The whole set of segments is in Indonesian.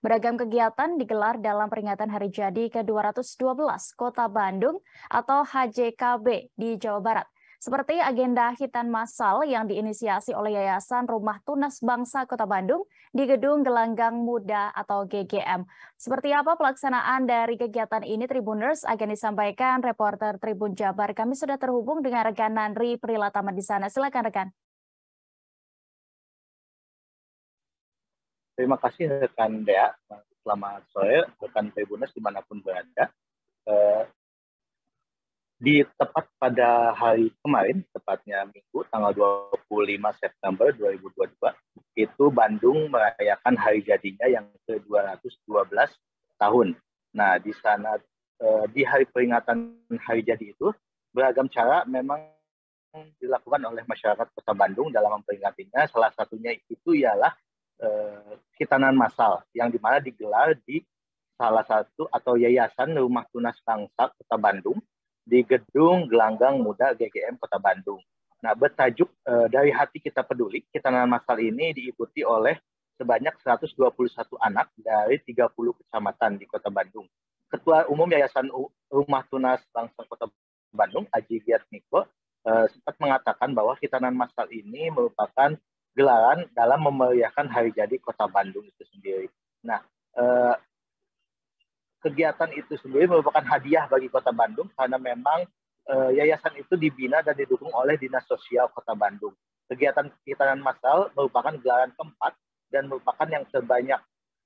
Beragam kegiatan digelar dalam peringatan Hari Jadi ke-212 Kota Bandung atau HJKB di Jawa Barat. Seperti agenda hitan massal yang diinisiasi oleh Yayasan Rumah Tunas Bangsa Kota Bandung di Gedung Gelanggang Muda atau GGM. Seperti apa pelaksanaan dari kegiatan ini Tribuners akan disampaikan reporter Tribun Jabar. Kami sudah terhubung dengan rekan Nandri Prilatama di sana. Silakan rekan. Terima kasih rekan Dea. Selamat sore rekan Tribuners di mana pun berada. Eh, di tepat pada hari kemarin, tepatnya Minggu tanggal 25 September 2022, itu Bandung merayakan hari jadinya yang ke-212 tahun. Nah, di sana eh, di hari peringatan hari jadi itu beragam cara memang dilakukan oleh masyarakat Kota Bandung dalam memperingatinya. Salah satunya itu ialah eh, hitanan massal yang di mana digelar di salah satu atau yayasan Rumah Tunas Bangsa Kota Bandung di Gedung Gelanggang Muda GGM Kota Bandung. Nah, bertajuk eh, dari hati kita peduli, hitanan massal ini diikuti oleh sebanyak 121 anak dari 30 kecamatan di Kota Bandung. Ketua Umum Yayasan Rumah Tunas Bangsa Kota Bandung, Aji Giat Niko, eh, sempat mengatakan bahwa hitanan massal ini merupakan gelaran dalam memeriahkan hari jadi Kota Bandung itu sendiri. Nah, eh, kegiatan itu sendiri merupakan hadiah bagi Kota Bandung karena memang eh, yayasan itu dibina dan didukung oleh Dinas Sosial Kota Bandung. Kegiatan kegiatan massal merupakan gelaran keempat dan merupakan yang terbanyak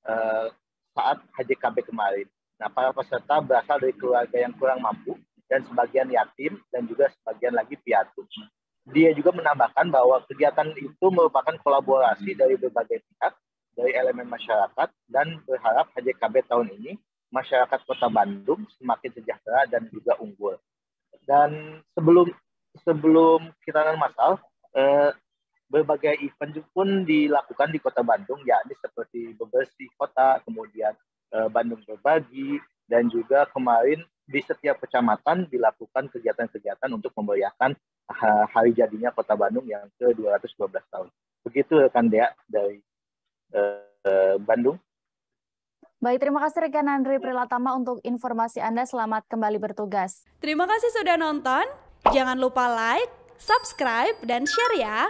eh, saat HJKB kemarin. Nah, para peserta berasal dari keluarga yang kurang mampu dan sebagian yatim dan juga sebagian lagi piatu dia juga menambahkan bahwa kegiatan itu merupakan kolaborasi dari berbagai pihak, dari elemen masyarakat, dan berharap HJKB tahun ini masyarakat Kota Bandung semakin sejahtera dan juga unggul. Dan sebelum sebelum kita masal, eh, berbagai event pun dilakukan di Kota Bandung, yakni seperti bebersih kota, kemudian eh, Bandung berbagi, dan juga kemarin di setiap kecamatan dilakukan kegiatan-kegiatan untuk memeriahkan hari jadinya Kota Bandung yang ke-212 tahun. Begitu rekan Dea dari uh, Bandung. Baik, terima kasih rekan Andri Prilatama untuk informasi Anda. Selamat kembali bertugas. Terima kasih sudah nonton. Jangan lupa like, subscribe, dan share ya.